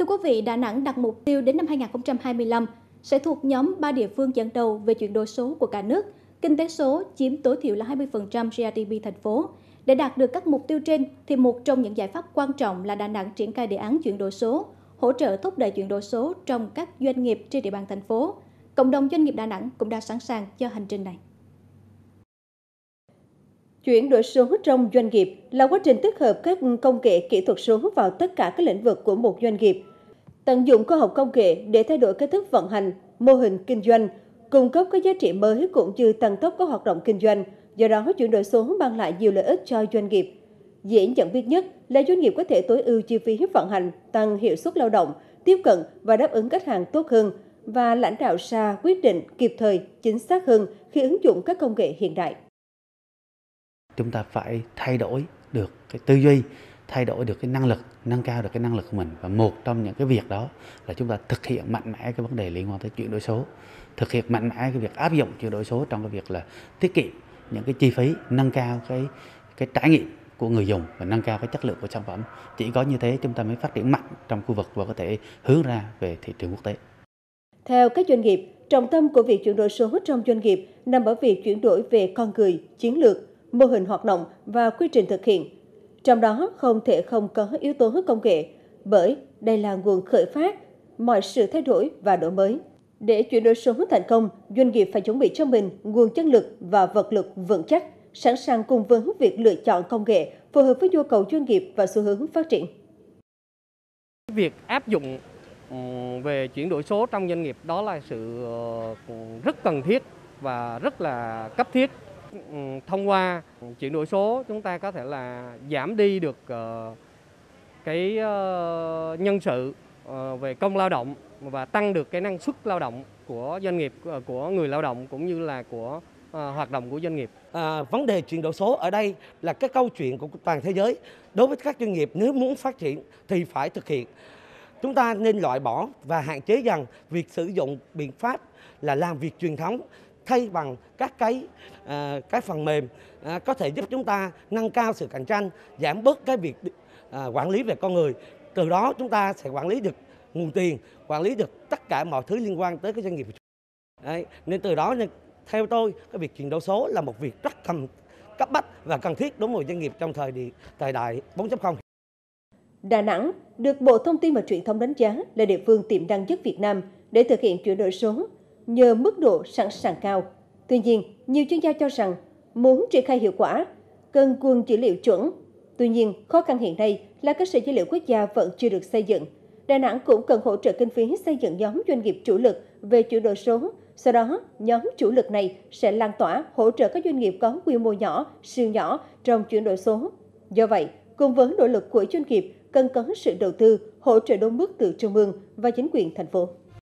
Thưa quý vị, Đà Nẵng đặt mục tiêu đến năm 2025 sẽ thuộc nhóm 3 địa phương dẫn đầu về chuyển đổi số của cả nước. Kinh tế số chiếm tối thiểu là 20% GDP thành phố. Để đạt được các mục tiêu trên, thì một trong những giải pháp quan trọng là Đà Nẵng triển khai đề án chuyển đổi số, hỗ trợ thúc đẩy chuyển đổi số trong các doanh nghiệp trên địa bàn thành phố. Cộng đồng doanh nghiệp Đà Nẵng cũng đã sẵn sàng cho hành trình này. Chuyển đổi số trong doanh nghiệp là quá trình tích hợp các công nghệ kỹ thuật số vào tất cả các lĩnh vực của một doanh nghiệp. Tận dụng khoa học công nghệ để thay đổi cách thức vận hành, mô hình kinh doanh, cung cấp các giá trị mới cũng như tăng tốc các hoạt động kinh doanh. Do đó, chuyển đổi số mang lại nhiều lợi ích cho doanh nghiệp. Dễ nhận biết nhất là doanh nghiệp có thể tối ưu chi phí vận hành, tăng hiệu suất lao động, tiếp cận và đáp ứng khách hàng tốt hơn và lãnh đạo xa quyết định kịp thời, chính xác hơn khi ứng dụng các công nghệ hiện đại chúng ta phải thay đổi được cái tư duy thay đổi được cái năng lực, nâng cao được cái năng lực của mình. Và một trong những cái việc đó là chúng ta thực hiện mạnh mẽ cái vấn đề liên quan tới chuyển đổi số. Thực hiện mạnh mẽ cái việc áp dụng chuyển đổi số trong cái việc là tiết kiệm những cái chi phí, nâng cao cái cái trải nghiệm của người dùng và nâng cao cái chất lượng của sản phẩm. Chỉ có như thế chúng ta mới phát triển mạnh trong khu vực và có thể hướng ra về thị trường quốc tế. Theo các doanh nghiệp, trọng tâm của việc chuyển đổi số trong doanh nghiệp nằm ở việc chuyển đổi về con người, chiến lược, mô hình hoạt động và quy trình thực hiện. Trong đó không thể không có yếu tố công nghệ, bởi đây là nguồn khởi phát mọi sự thay đổi và đổi mới. Để chuyển đổi số thành công, doanh nghiệp phải chuẩn bị cho mình nguồn nhân lực và vật lực vững chắc, sẵn sàng cùng với việc lựa chọn công nghệ phù hợp với nhu cầu doanh nghiệp và xu hướng phát triển. Việc áp dụng ừ, về chuyển đổi số trong doanh nghiệp đó là sự ờ, rất cần thiết và rất là cấp thiết Ừ, thông qua chuyển đổi số chúng ta có thể là giảm đi được ờ, cái ờ, nhân sự ờ, về công lao động và tăng được cái năng suất lao động của doanh nghiệp của người lao động cũng như là của hoạt động của doanh nghiệp. À, vấn đề chuyển đổi số ở đây là cái câu chuyện của toàn thế giới. Đối với các doanh nghiệp nếu muốn phát triển thì phải thực hiện. Chúng ta nên loại bỏ và hạn chế dần việc sử dụng biện pháp là làm việc truyền thống thay bằng các cái à, cái phần mềm à, có thể giúp chúng ta nâng cao sự cạnh tranh, giảm bớt cái việc à, quản lý về con người. Từ đó chúng ta sẽ quản lý được nguồn tiền, quản lý được tất cả mọi thứ liên quan tới cái doanh nghiệp. Đấy, nên từ đó nên theo tôi cái việc chuyển đổi số là một việc rất cần cấp bách và cần thiết đối với doanh nghiệp trong thời đại, thời đại 4.0. Đà Nẵng được Bộ Thông tin và Truyền thông đánh giá là địa phương tiềm năng nhất Việt Nam để thực hiện chuyển đổi số nhờ mức độ sẵn sàng cao. Tuy nhiên, nhiều chuyên gia cho rằng muốn triển khai hiệu quả, cần nguồn dữ liệu chuẩn. Tuy nhiên, khó khăn hiện nay là cơ sở dữ liệu quốc gia vẫn chưa được xây dựng. Đà Nẵng cũng cần hỗ trợ kinh phí xây dựng nhóm doanh nghiệp chủ lực về chuyển đổi số. Sau đó, nhóm chủ lực này sẽ lan tỏa hỗ trợ các doanh nghiệp có quy mô nhỏ, siêu nhỏ trong chuyển đổi số. Do vậy, cùng với nỗ lực của doanh nghiệp, cần có sự đầu tư, hỗ trợ đúng mức từ trung ương và chính quyền thành phố.